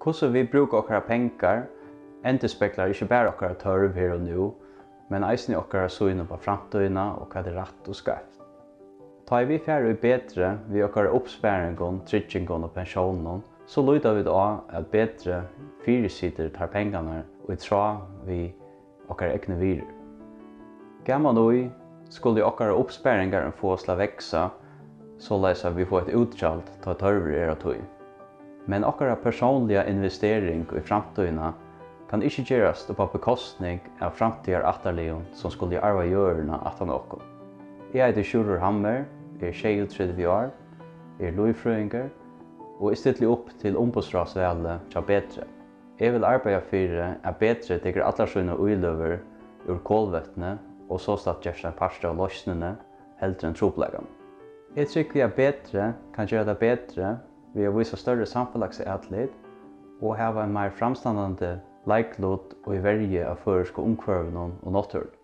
Hvordan vi bruker okkara pengar enderspeklar ikke bare okkara tørv her og nu, men eisen i okkara søgne på framtøyna og hva det er rett og skreft. Ta vi færre og bedre vi okkara oppsparingen, tryggingen og pensjonen, så lyder vi da at bedre fyresider tar pengene og i tra vi okkara egne virer. Gammal noi skulle okkara oppsparingar få oss la veksa, så leser vi få et utkjalt ta tørver er og tøy. Men okkara personliga investering i framtøyna kan ikkje gjerast på bekostning av framtidar atterleon som skulle arva gjørna atan okkom. Jeg heter Sjurur Hammer, er 23 år, er loivfrøyngar og er stittlig opp til ombudsrasvele tja betre. Jeg vil arbeida fyrir at betre teker allar søgna uiløver ur kolvetne og så statt gjerst en parsta av løsnene heldre enn tropleggan. Jeg trykker jeg betre kan gjøre det betre vi har vist større samfelagsatlet og hava en mer framstandande leiklut og i verje av føreske omkvarvnån og nåtturn.